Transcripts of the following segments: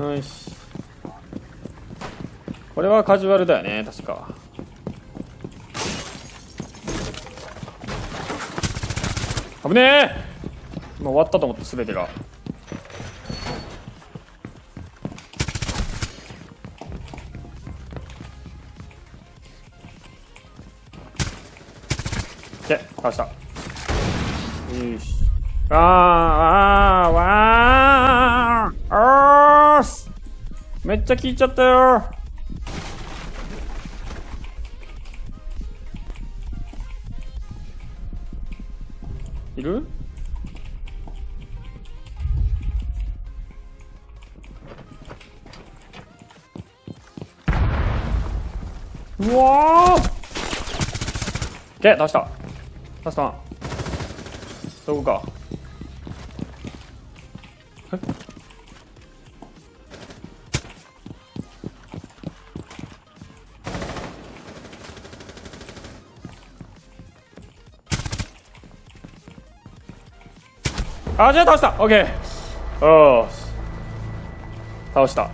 よし。これはカジュアルだよね確か。危ねえ！今終わったと思って全てが。で倒した。よし。あーあーわめっちゃ効いちゃったよ。いる？うわー！け倒した。ラストワンどこか？あ、じゃあ倒した。オッケーおーし倒した。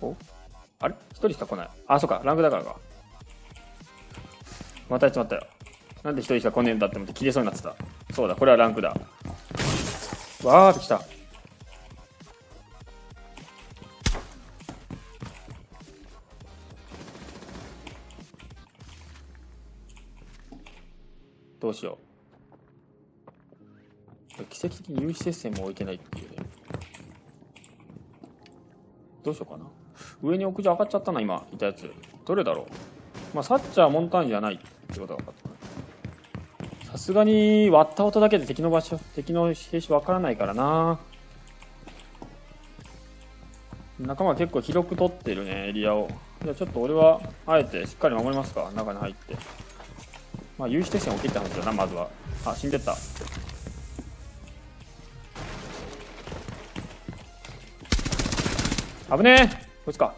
お？あれ？一人しか来ない。あ、そうか、ランクだからか。またやっちまったよ。なんで一人しか来ねえんだって思って切れそうになってた。そうだ、これはランクだ。わーってきた。どうしよう。奇跡的に有刺接戦も置いてないっていうね。どうしようかな。上に屋上上がっちゃったな、今、いたやつ。どれだろう。まあ、サッチャーモンターンじゃないってことが分かった。すがに割った音だけで敵の場所、敵の兵士わからないからな。仲間結構広く取ってるね、エリアを。じゃあちょっと俺は、あえてしっかり守りますか、中に入って。まあ、有刺鉄線を切ったはずだな、まずは。あ、死んでった。危ねえこいつか。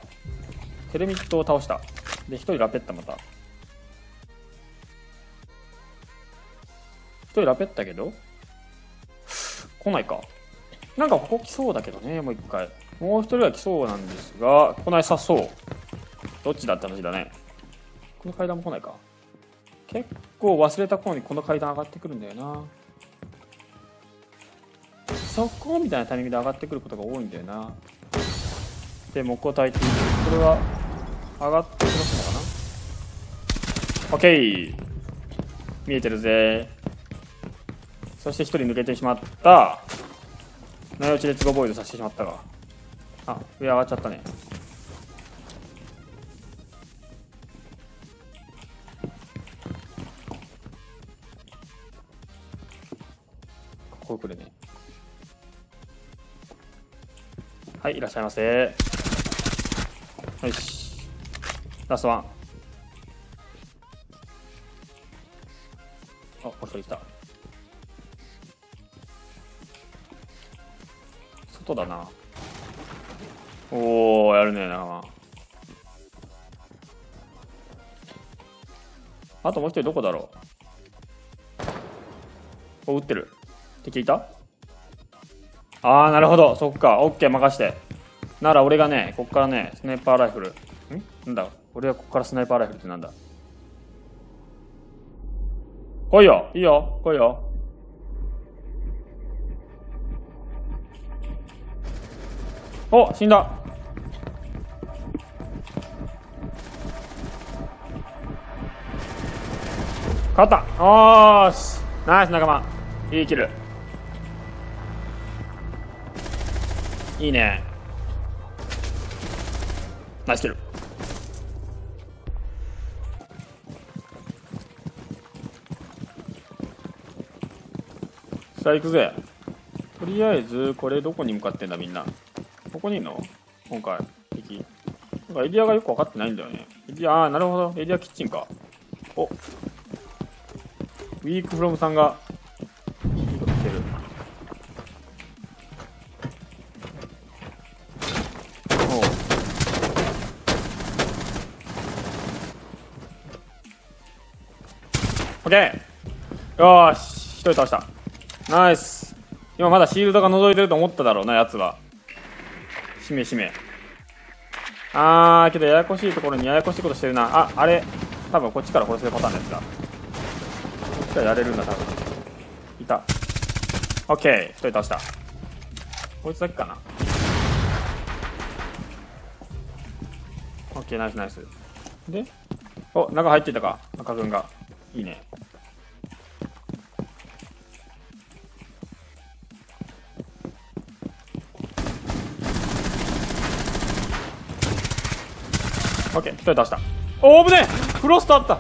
テレミットを倒した。で、一人ラペッタまた。人ラペッタけど？来ないか。なんかここ来そうだけどね、もう一回。もう一人は来そうなんですが、来ないさそう。どっちだって話だね。この階段も来ないか。結構忘れた頃にこの階段上がってくるんだよな。そこみたいなタイミングで上がってくることが多いんだよな。で、木工焚いていく。これは上がってくますのかな ?OK! 見えてるぜ。そして一人抜けてしまった。内落ちでツゴボイドさせてしまったが。あ、上上がっちゃったね。ここ来るね。はい、いらっしゃいませ。よし。ラストワン。外だな。おー、やるね、仲間。あともう一人どこだろうお、撃ってる。敵いた？あー、なるほど。そっか。オッケー、任して。なら俺がね、こっからね、スナイパーライフル。ん？なんだ？俺はこっからスナイパーライフルってなんだ？来いよいいよ来いよお死んだ。勝った。おーし。ナイス仲間。いいキル。いいね。ナイスキル。さあ行くぜ。とりあえずこれどこに向かってんだみんな。ここにいるの今回、敵。なんかエリアがよく分かってないんだよね。エリア、あ、なるほど。エリアキッチンか。お。ウィークフロムさんが、いしてる。お。オッケーよーし。一人倒した。ナイス。今まだシールドが覗いてると思っただろうな、やつは。しめしめ。あーけどややこしいところにややこしいことしてるな。ああれ多分こっちから殺せるパターンのやつだ。こっちからやれるんだ多分。いた。オッケー。一人倒した。こいつだけかな。オッケーナイスナイス。でお中入っていたか。赤軍が。いいね。オッケー一人出した。おおぶねえ。フロストあった。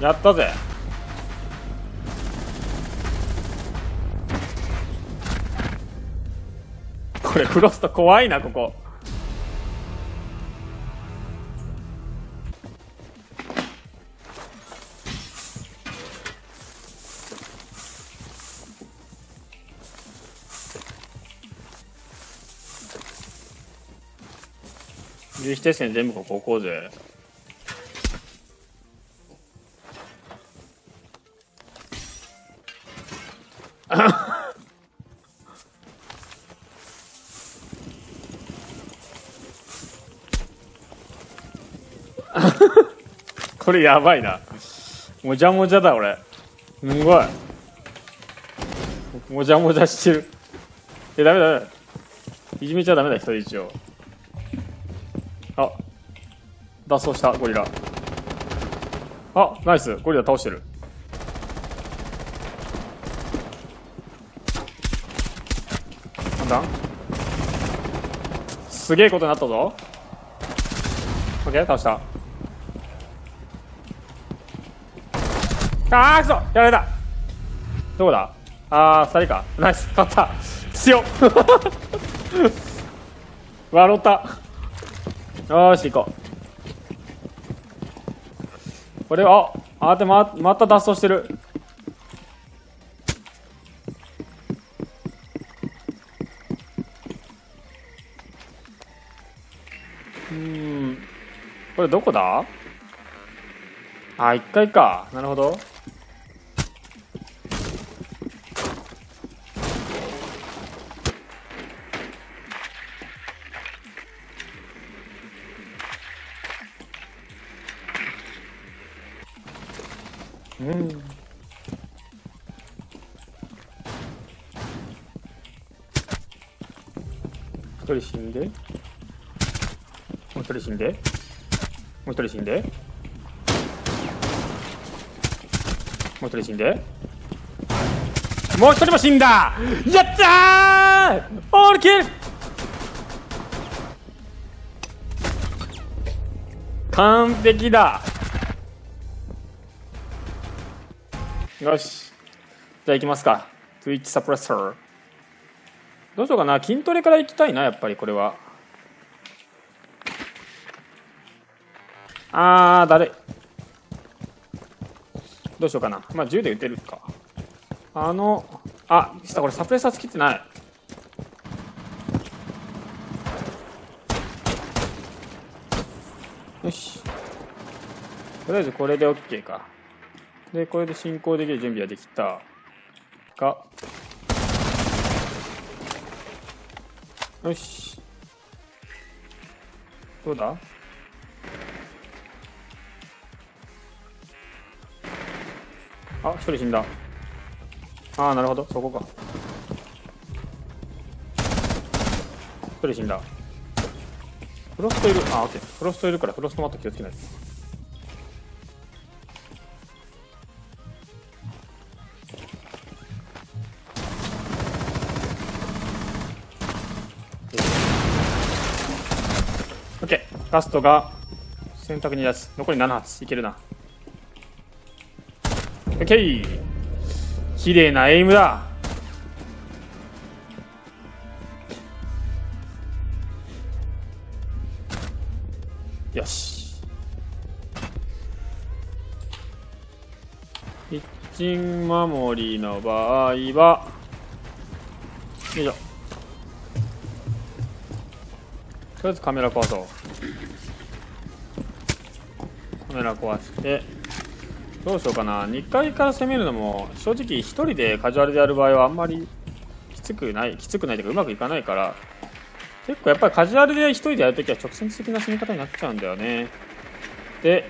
やったぜ。これフロスト怖いなここ。有刺鉄線全部こここうぜこれやばいな。もじゃもじゃだ俺。すごい。もじゃもじゃしてる。えダメダメいじめちゃダメだ人一応脱走したゴリラ。あナイス。ゴリラ倒してる。なんだ？すげえことになったぞ。オッケー倒した。あーくそやられた。どこだ？あー2人か。ナイス。勝った。強っ。笑った。よし行こう。これああでままた脱走してる。うん。これどこだ？あ一階か。なるほどうん一人死んで。もう一人死んで。もう一人死んで。もう一人死んで。もう一人も死んだ。やったー!オールキル!完璧だ。よし。じゃあ行きますか。Twitch サプレッサーどうしようかな。筋トレから行きたいなやっぱりこれは。あーだれどうしようかな。まあ10で打てるか。あのあしたこれサプレッサーつけてない。よし。とりあえずこれで OK か。でこれで進行できる準備はできたがよし。どうだ？あ一人死んだ。ああなるほど。そこか。一人死んだ。フロストいる。あオッケー。フロストいるからフロストマット気をつけないと。ラストが選択2です残り7発いけるな。オッケー。綺麗なエイムだ。よし。キッチン守りの場合はよいしょ。りあえずカメラ壊そう。カメラ壊して。どうしようかな。2階から攻めるのも正直1人でカジュアルでやる場合はあんまりきつくない。きつくないというかうまくいかないから。結構やっぱりカジュアルで1人でやるときは直線的な攻め方になっちゃうんだよね。で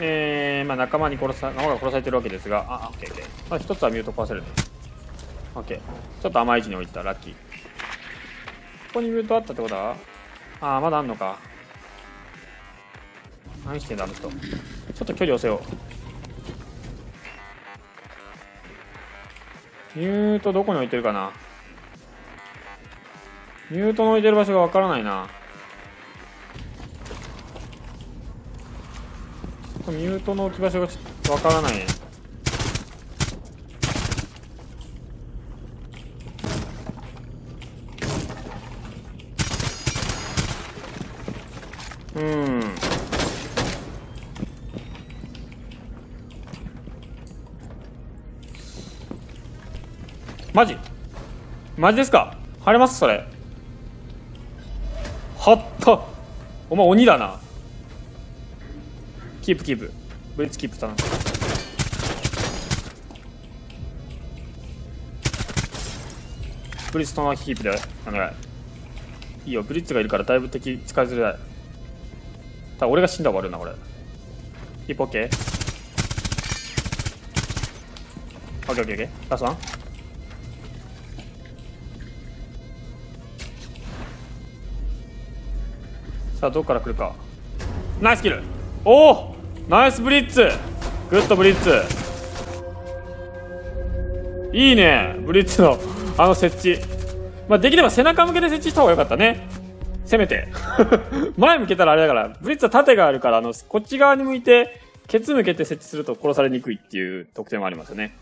えー、まあ、仲間に殺さ仲間が殺されてるわけですが。あオッケーオッケー、まあ、一つはミュート壊せるね。オッケー。ちょっと甘い位置に置いた。ラッキー。ここにミュートあったってことはああまだあんのか。何してんだあの人。ちょっと距離寄せよ。うミュートどこに置いてるかな。ミュートの置いてる場所がわからないな。ミュートの置き場所がわからないね。うん。マジ？マジですか？晴れますそれ。はった。お前鬼だな。キープキープ。ブリッツキープ頼む。ブリッツとのキープでお願い。いいよ。ブリッツがいるからだいぶ敵使いづらい。ただ俺が死んだら終わるなこれ。キープオッケー？オッケーオッケーオッケー。ラストワン。さあどこから来るか。ナイスキル。おおナイスブリッツ。グッドブリッツ。いいね。ブリッツのあの設置。まあできれば背中向けで設置した方がよかったね。せめて。前向けたらあれだからブリッツは縦があるからあのこっち側に向いてケツ向けて設置すると殺されにくいっていう特典もありますよね。